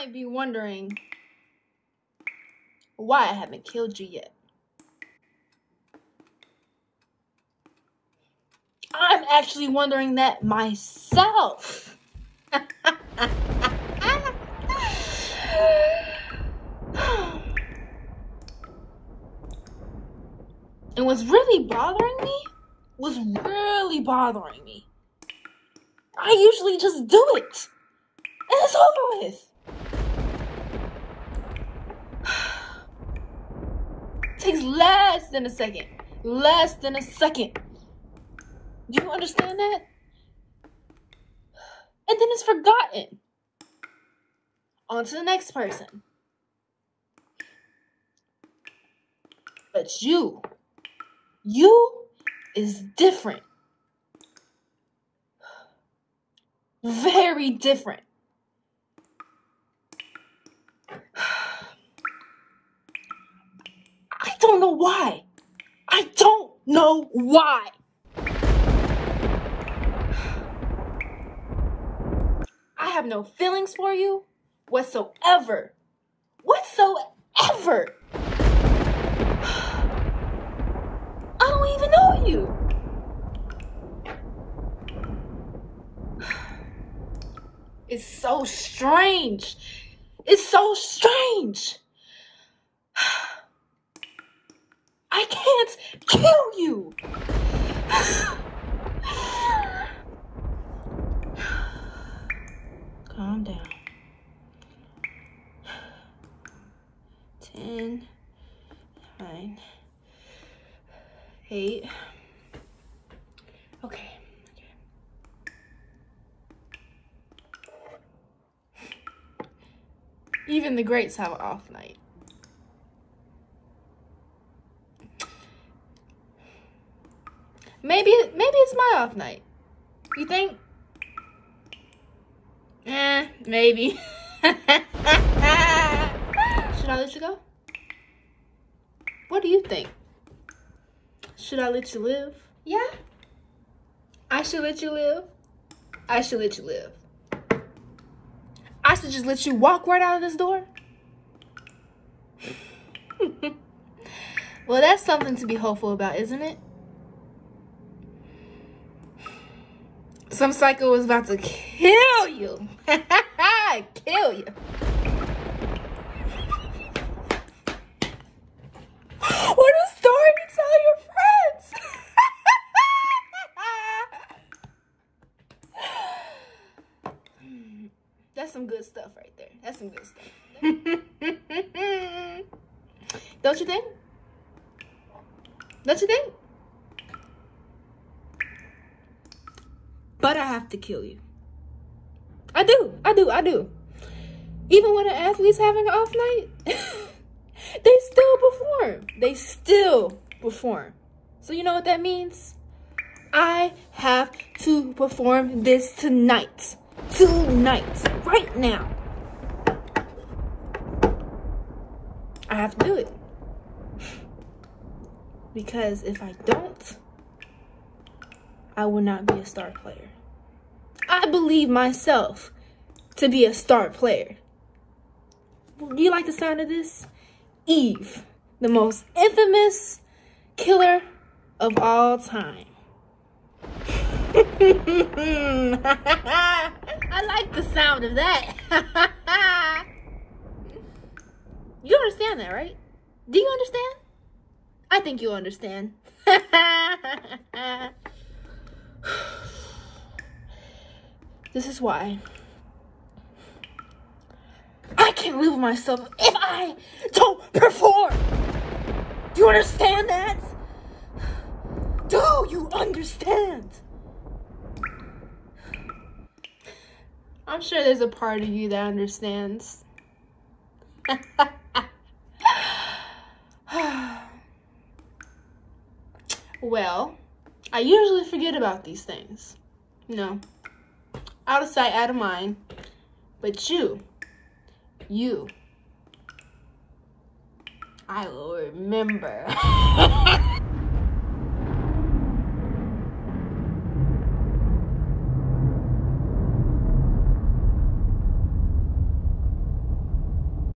might be wondering why I haven't killed you yet. I'm actually wondering that myself. and what's really bothering me was really bothering me. I usually just do it. And it's over with. Takes less than a second. Less than a second. Do you understand that? And then it's forgotten. On to the next person. But you, you is different. Very different. I don't know why. I don't know why. I have no feelings for you whatsoever. Whatsoever. I don't even know you. It's so strange. It's so strange. I can't kill you. Calm down. Ten, nine, eight. Okay. Even the greats have an off night. Maybe maybe it's my off night. You think? Eh, maybe. Should I let you go? What do you think? Should I let you live? Yeah? I should let you live? I should let you live. I should just let you walk right out of this door? well, that's something to be hopeful about, isn't it? Some psycho was about to kill you. kill you. What a story to tell your friends. That's some good stuff right there. That's some good stuff. Don't you think? Don't you think? But I have to kill you. I do, I do, I do. Even when an athlete's having an off night, they still perform. They still perform. So you know what that means? I have to perform this tonight. Tonight. Right now. I have to do it. Because if I don't, I will not be a star player. I believe myself to be a star player. Do you like the sound of this? Eve, the most infamous killer of all time. I like the sound of that. you understand that, right? Do you understand? I think you understand. This is why I can't live with myself if I don't perform. Do you understand that? Do you understand? I'm sure there's a part of you that understands. well, I usually forget about these things. No out of sight, out of mind. But you, you, I will remember.